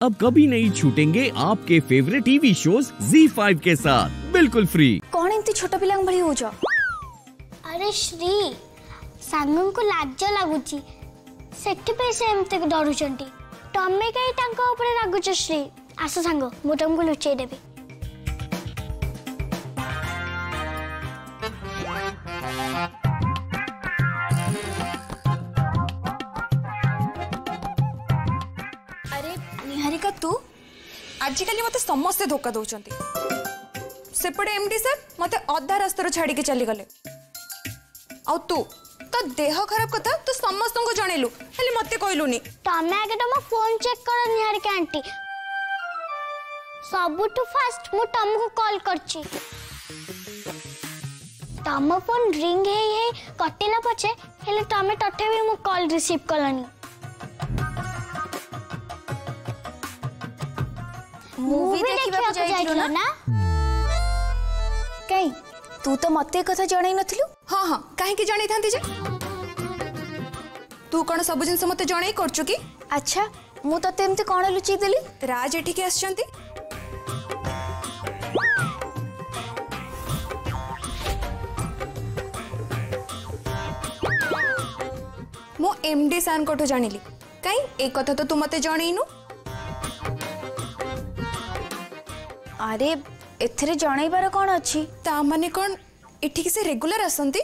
अब कभी नहीं छूटेंगे आपके फेवरेट टीवी शोज Z5 के साथ बिल्कुल फ्री कौन एमती छोट पिला भली हो अरे श्री ସାଙ୍ଗଙ୍କୁ ଲାଜ ଲାଗୁଛି ସେଥିପାଇଁ ସେ ଏମିତି ଡରୁଛନ୍ତି ତମେ କାହିଁ ତାଙ୍କ ଉପରେ ରାଗୁଛ ଶ୍ରୀ ଆସ ସାଙ୍ଗ ମୁଁ ତମକୁ ଲୁଚେଇ ଦେବି निहारिका, तू? आजिकल मत समस्ते धोखा दौरान सेपटे एमडी सर मत अधा रास्तार छाड़ी चलीगले। आउ तू? तो देह खराब कथा, तू समस्त को जनइलु हेले मते कहलुनी। तमे आगे तो मो फ़ोन चेक कर, निहारिका आंटी। सब तो फास्ट मु तमको कॉल करची। तम फ़ोन रिंग है है, कटेला पछे, हेले तमे टठे भी मु कॉल रिसीव करलनी ମୁଭି ଦେଖିବାକୁ ଯାଇଥିଲୁ ନା? କାଇଁ ତୁ ତ ମତେ କଥା ଜଣାଇ ନଥିଲୁ? ହଁ ହଁ କାହିଁକି ଜଣାଇଥାନ୍ତି ଯେ? ତୁ କ'ଣ ସବୁ ଜିନିଷ ମତେ ଜଣାଇ କରୁଛୁ କି? ଆଚ୍ଛା ମୁଁ ତତେ ଏମିତି କ'ଣ ଲୁଚେଇ ଦେଲି ରାଜ ଏଠିକି ଆସିଛନ୍ତି। ମୁଁ ଏମ୍ ଡି ସାର୍ଙ୍କଠୁ ଜାଣିଲି। କାଇଁ ଏ କଥା ତ ତୁ ମତେ ଜଣେଇନୁ? আরে এতে জনাইবার কণ আছি তা মানে কণ এঠিকি সে রেগুলার আসন্তি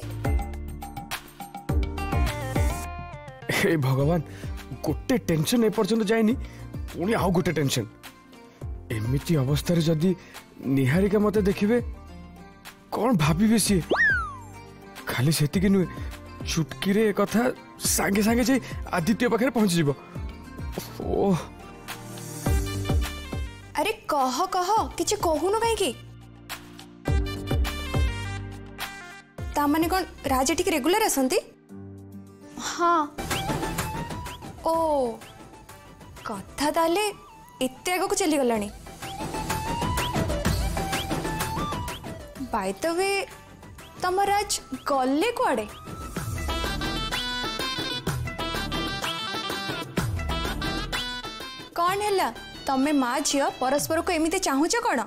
হে ভগবান গোটে টেনশন এ পর্যন্ত যায়নি পুনি আউ গোটে টেনশন এমিতি অবস্থায় যদি নিহারিকা মতে দেখিবে কোন ভাবিবে সি খালি সেটিকি নুই চুটকিরে কথা সাঙ্গে সাঙ্গে যাই আদিত্য পাখে পৌঁছিযিব ওহ ଓହ ଆରେ କହ କହ କିଛି କହୁନୁ କାହିଁକି ତା ମାନେ କ'ଣ ରାଜ ଏଠିକି ରେଗୁଲାର ଆସନ୍ତି ହଁ ଓ କଥା ତାହେଲେ ଏତେ ଆଗକୁ ଚାଲିଗଲାଣି ବାଇ ଦ ୱେ ତମ ରାଜ ଗଲେ କୁଆଡ଼େ କ'ଣ ହେଲା ତମେ ମା ଝିଅ ପରସ୍ପରକୁ ଏମିତି ଚାହୁଁଛ କ'ଣ?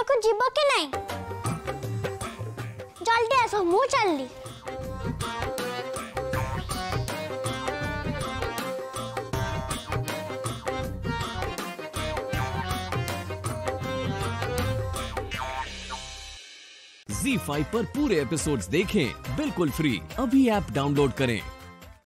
ମାନେ ଖାଇବାକୁ ଯିବ କି ନାଇଁ ଜଲ୍ଦି ଆସ ମୁଁ ଚାଲିଲି Z5 पर पूरे एपिसोड्स देखें बिल्कुल फ्री अभी ऐप डाउनलोड करें